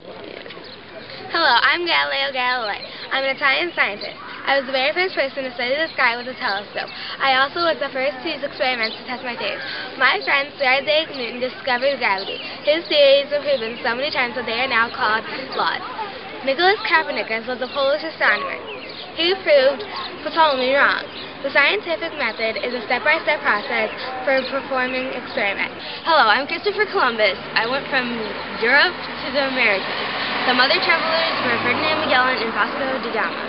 Hello, I'm Galileo Galilei. I'm an Italian scientist. I was the very first person to study the sky with a telescope. I also was the first to use experiments to test my theories. My friend Sir Isaac Newton discovered gravity. His theories were proven so many times that they are now called laws. Nicholas Copernicus was a Polish astronomer. He proved Ptolemy wrong. The scientific method is a step-by-step -step process for performing experiments. Hello, I'm Christopher Columbus. I went from Europe to the Americas. Some other travelers were Ferdinand Magellan and Vasco da Gama.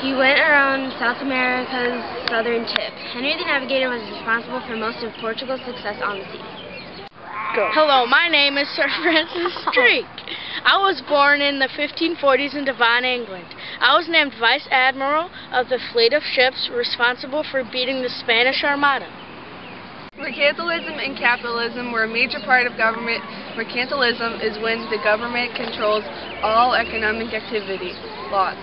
He went around South America's southern tip. Henry the Navigator was responsible for most of Portugal's success on the sea. Go. Hello, my name is Sir Francis Drake. I was born in the 1540s in Devon, England. I was named Vice Admiral of the fleet of ships responsible for beating the Spanish Armada. Mercantilism and capitalism were a major part of government. Mercantilism is when the government controls all economic activity, laws.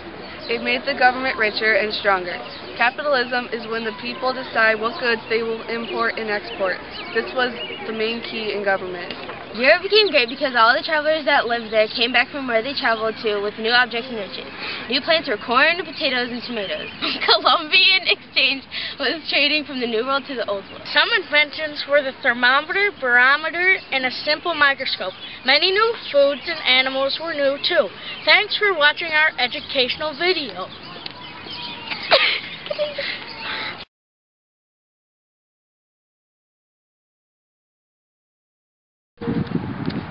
It made the government richer and stronger. Capitalism is when the people decide what goods they will import and export. This was the main key in government. Europe became great because all the travelers that lived there came back from where they traveled to with new objects and riches. New plants were corn, potatoes, and tomatoes. Columbian exchange was trading from the New World to the Old World. Some inventions were the thermometer, barometer, and a simple microscope. Many new foods and animals were new too. Thanks for watching our educational video.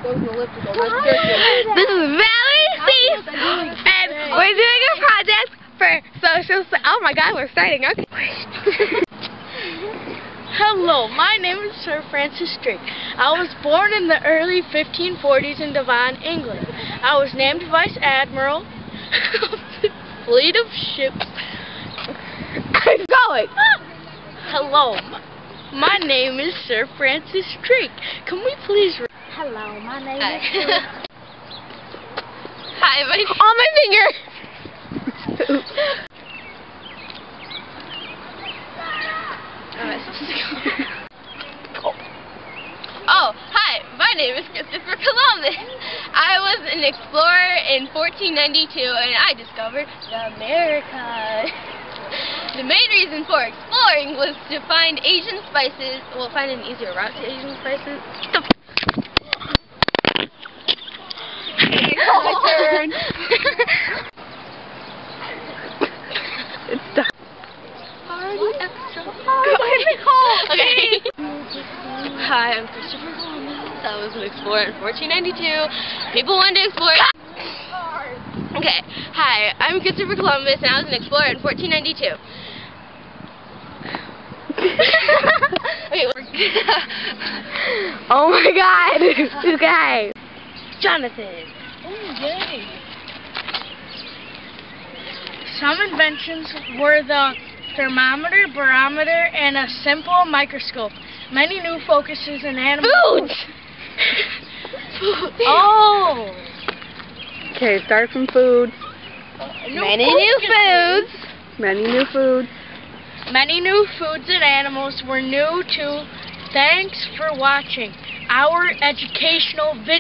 This is Valerie Cease, and we're doing a project for social. Oh my God, we're starting. Okay. Hello, my name is Sir Francis Drake. I was born in the early 1540s in Devon, England. I was named Vice Admiral of the fleet of ships. I'm going. Hello, my name is Sir Francis Drake. Can we please... Hello, my name Hi. is... Hi, my On oh, my finger. Oh, hi, my name is Christopher Columbus. I was an explorer in 1492 and I discovered the Americas. The main reason for exploring was to find Asian spices, well, find an easier route to Asian spices. My turn. it's done. Okay. Hi, I'm Christopher Columbus. I was an explorer in 1492. People wanted to explore. Okay. Hi, I'm Christopher Columbus, and I was an explorer in 1492. okay. Oh my God. Okay. Jonathan. Oh, Some inventions were the thermometer, barometer, and a simple microscope. Many new focuses in animals. Foods. Oh! Okay, start from food. Many new foods. Many new foods. Many new foods and animals were new too. Thanks for watching our educational video.